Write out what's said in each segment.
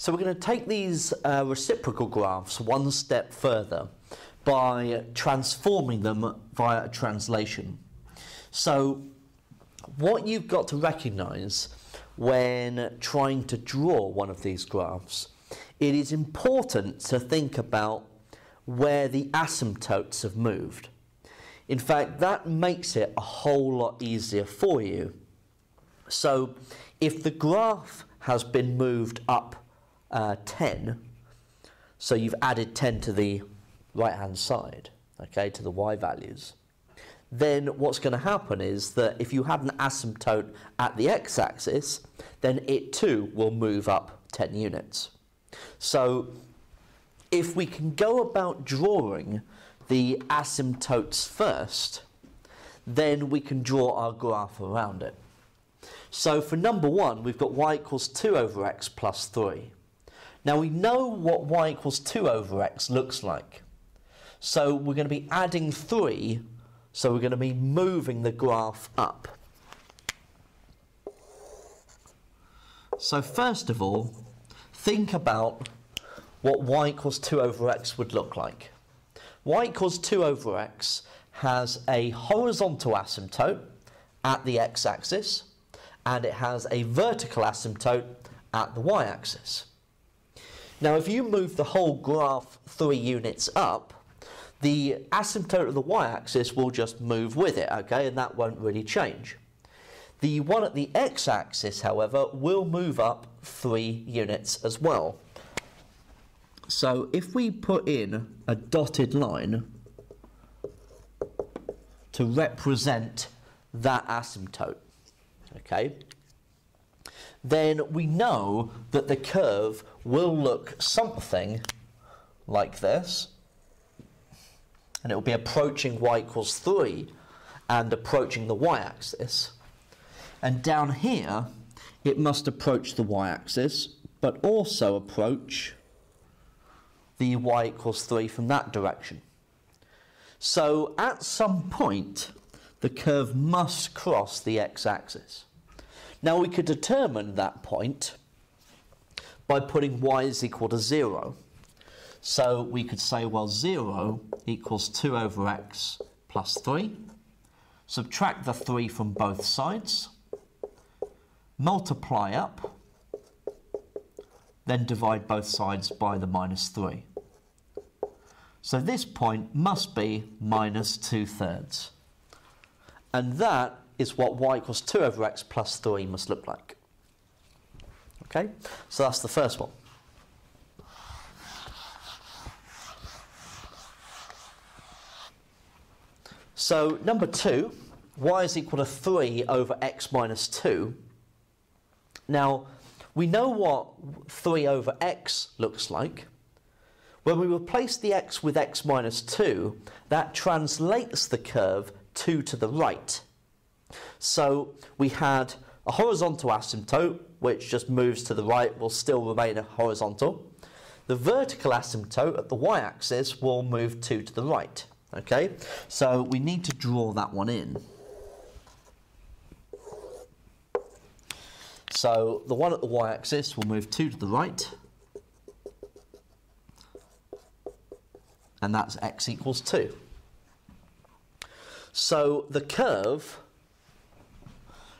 So we're going to take these uh, reciprocal graphs one step further by transforming them via a translation. So what you've got to recognise when trying to draw one of these graphs, it is important to think about where the asymptotes have moved. In fact, that makes it a whole lot easier for you. So if the graph has been moved up uh, 10, so you've added 10 to the right hand side, okay, to the y values, then what's going to happen is that if you had an asymptote at the x-axis, then it too will move up 10 units. So if we can go about drawing the asymptotes first, then we can draw our graph around it. So for number one, we've got y equals 2 over x plus 3. Now we know what y equals 2 over x looks like. So we're going to be adding 3, so we're going to be moving the graph up. So first of all, think about what y equals 2 over x would look like. y equals 2 over x has a horizontal asymptote at the x-axis and it has a vertical asymptote at the y-axis. Now if you move the whole graph three units up, the asymptote of the y-axis will just move with it, okay, and that won't really change. The one at the x-axis, however, will move up three units as well. So if we put in a dotted line to represent that asymptote, okay, then we know that the curve will look something like this and it will be approaching y equals 3 and approaching the y-axis. And down here, it must approach the y-axis, but also approach the y equals 3 from that direction. So at some point, the curve must cross the x-axis. Now we could determine that point by putting y is equal to 0. So we could say, well, 0 equals 2 over x plus 3. Subtract the 3 from both sides. Multiply up. Then divide both sides by the minus 3. So this point must be minus 2 thirds. And that is what y equals 2 over x plus 3 must look like. Okay, so that's the first one. So number two, y is equal to 3 over x minus 2. Now, we know what 3 over x looks like. When we replace the x with x minus 2, that translates the curve 2 to the right. So we had a horizontal asymptote, which just moves to the right, will still remain a horizontal. The vertical asymptote at the y-axis will move 2 to the right. Okay, so we need to draw that one in. So the one at the y-axis will move 2 to the right. And that's x equals 2. So the curve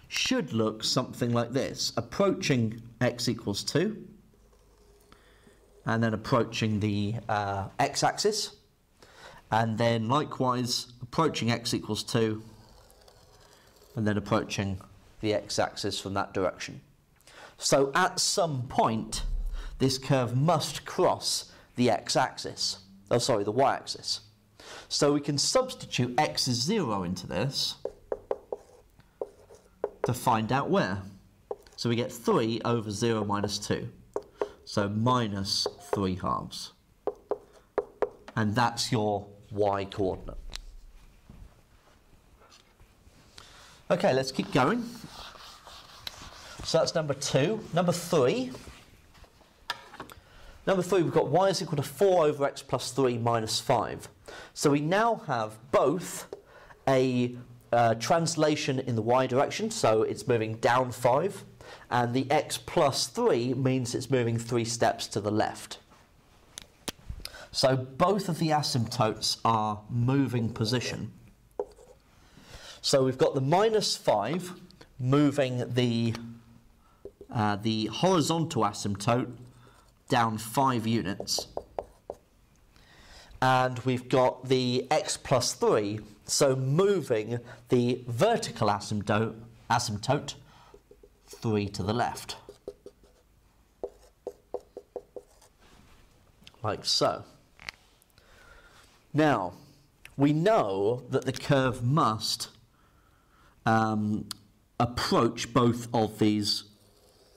should look something like this, approaching x equals 2, and then approaching the uh, x-axis, and then likewise approaching x equals 2 and then approaching the x-axis from that direction. So at some point this curve must cross the x-axis, oh sorry the y-axis. So we can substitute x is 0 into this to find out where. So we get 3 over 0 minus 2. So minus 3 halves. And that's your y coordinate. Okay, let's keep going. So that's number two. Number three. Number three, we've got y is equal to 4 over x plus 3 minus 5. So we now have both a uh, translation in the y direction, so it's moving down 5, and the x plus 3 means it's moving three steps to the left. So both of the asymptotes are moving position. So we've got the minus 5 moving the, uh, the horizontal asymptote down 5 units. And we've got the x plus 3, so moving the vertical asymptote, asymptote 3 to the left. Like so. Now, we know that the curve must um, approach both of these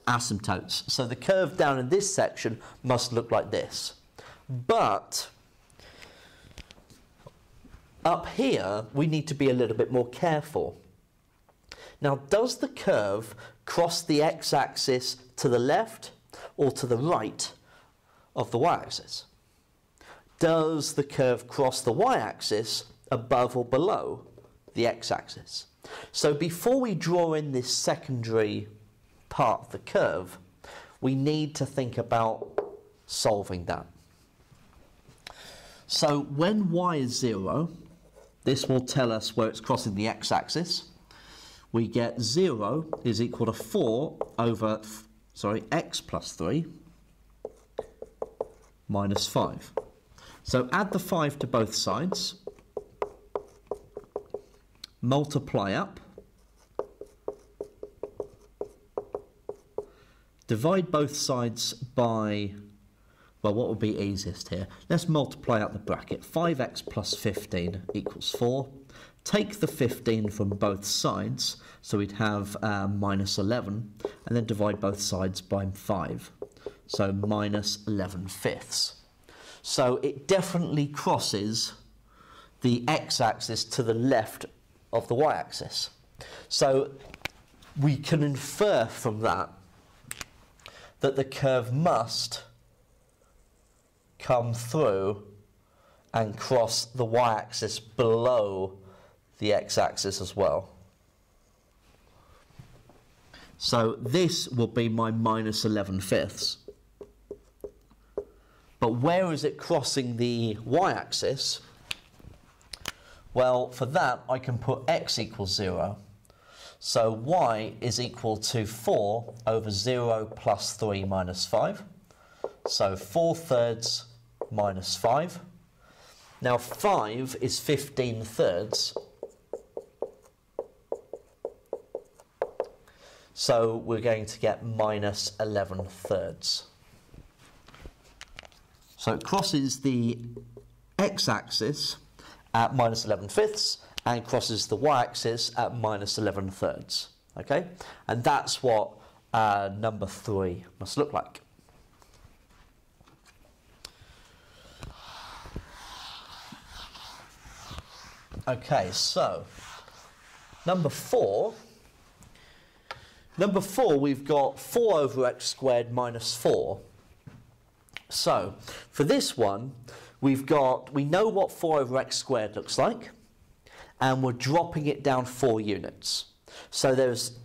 asymptotes. So the curve down in this section must look like this. But up here, we need to be a little bit more careful. Now, does the curve cross the x-axis to the left or to the right of the y-axis? Does the curve cross the y-axis above or below the x-axis? So before we draw in this secondary part of the curve, we need to think about solving that. So when y is 0, this will tell us where it's crossing the x-axis. We get 0 is equal to 4 over, sorry, x plus 3 minus 5. So add the 5 to both sides multiply up, divide both sides by, well, what would be easiest here? Let's multiply out the bracket. 5x plus 15 equals 4. Take the 15 from both sides, so we'd have uh, minus 11, and then divide both sides by 5. So minus 11 fifths. So it definitely crosses the x-axis to the left of the y-axis. So we can infer from that that the curve must come through and cross the y-axis below the x-axis as well. So this will be my minus 11 fifths. But where is it crossing the y-axis? Well, for that, I can put x equals 0. So y is equal to 4 over 0 plus 3 minus 5. So 4 thirds minus 5. Now 5 is 15 thirds. So we're going to get minus 11 thirds. So it crosses the x-axis at minus 11 fifths and crosses the y-axis at minus 11 thirds. Okay, and that's what uh, number three must look like. Okay, so number four. Number four, we've got 4 over x squared minus 4. So, for this one, we've got, we know what 4 over x squared looks like, and we're dropping it down 4 units. So there's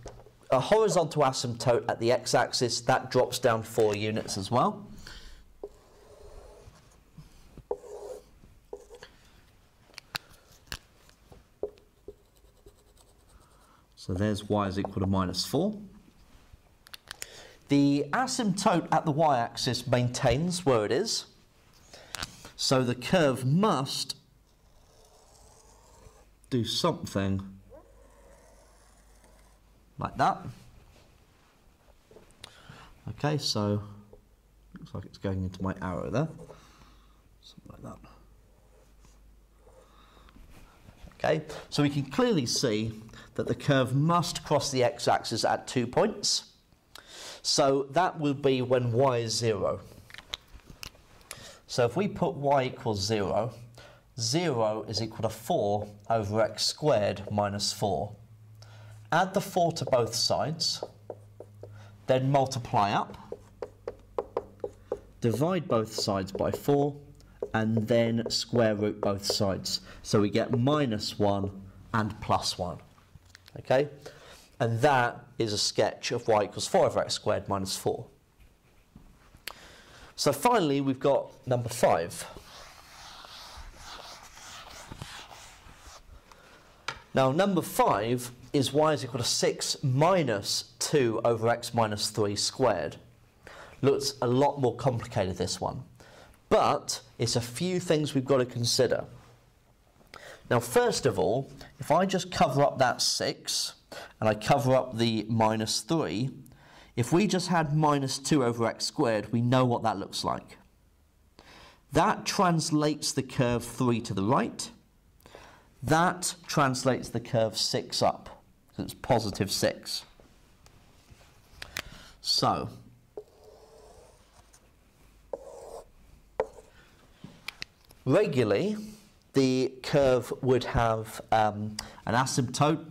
a horizontal asymptote at the x-axis, that drops down 4 units as well. So there's y is equal to minus 4. The asymptote at the y-axis maintains where it is. So the curve must do something like that. Okay, so looks like it's going into my arrow there. Something like that. Okay, so we can clearly see that the curve must cross the x-axis at two points. So that will be when y is 0. So if we put y equals 0, 0 is equal to 4 over x squared minus 4. Add the 4 to both sides, then multiply up, divide both sides by 4, and then square root both sides. So we get minus 1 and plus 1. Okay? and that is a sketch of y equals 4 over x squared minus 4. So finally, we've got number 5. Now, number 5 is y is equal to 6 minus 2 over x minus 3 squared. Looks a lot more complicated, this one. But it's a few things we've got to consider. Now, first of all, if I just cover up that 6 and I cover up the minus 3, if we just had minus 2 over x squared, we know what that looks like. That translates the curve 3 to the right. That translates the curve 6 up, because it's positive 6. So, regularly, the curve would have um, an asymptote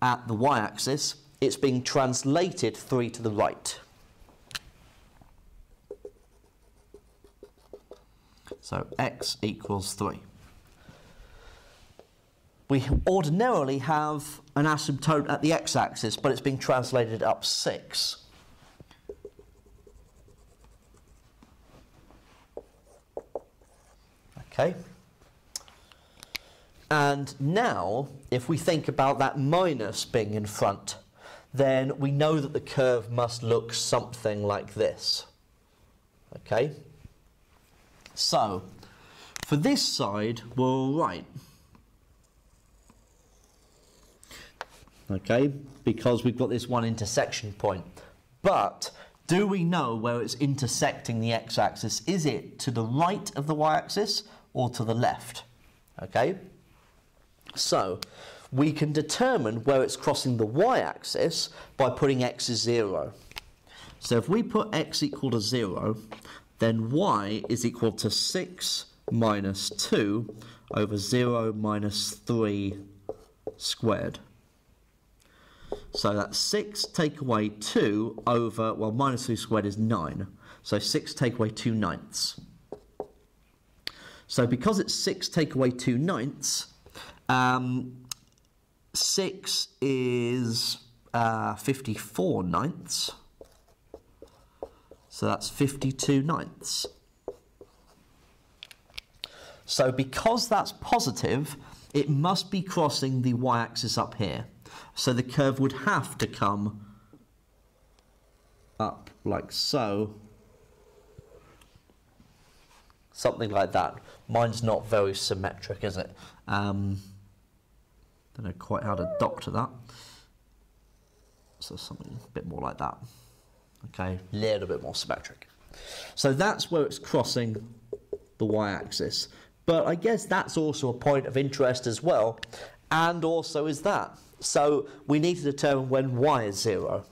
at the y-axis. It's being translated 3 to the right. So x equals 3. We ordinarily have an asymptote at the x-axis, but it's being translated up 6. Okay. And now, if we think about that minus being in front, then we know that the curve must look something like this. Okay? So, for this side, we're all right. Okay? Because we've got this one intersection point. But do we know where it's intersecting the x-axis? Is it to the right of the y-axis or to the left? Okay? So we can determine where it's crossing the y-axis by putting x is 0. So if we put x equal to 0, then y is equal to 6 minus 2 over 0 minus 3 squared. So that's 6 take away 2 over, well, minus 3 squared is 9. So 6 take away 2 ninths. So because it's 6 take away 2 ninths, um, 6 is uh, 54 ninths. So that's 52 ninths. So because that's positive, it must be crossing the y-axis up here. So the curve would have to come up like so. Something like that. Mine's not very symmetric, is it? Um, don't know quite how to doctor that. So something a bit more like that. Okay, a little bit more symmetric. So that's where it's crossing the y-axis. But I guess that's also a point of interest as well, and also is that. So we need to determine when y is 0.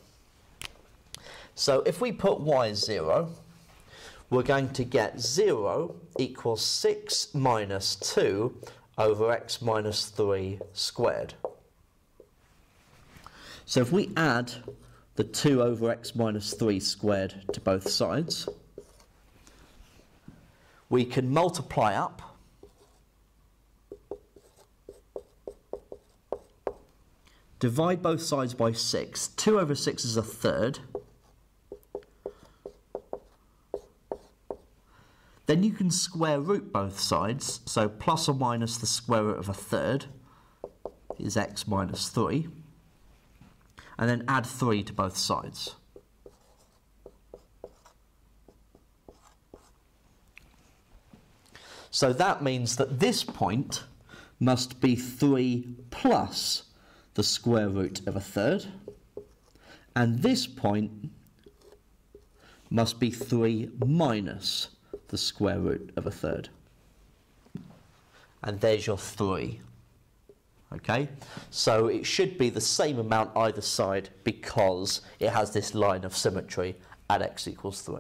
So if we put y as 0, we're going to get 0 equals 6 minus 2 over x minus 3 squared. So if we add the 2 over x minus 3 squared to both sides, we can multiply up divide both sides by 6. 2 over 6 is a third. Then you can square root both sides, so plus or minus the square root of a third is x minus 3. And then add 3 to both sides. So that means that this point must be 3 plus the square root of a third. And this point must be 3 minus the square root of a third. And there's your 3. Okay, so it should be the same amount either side because it has this line of symmetry at x equals 3.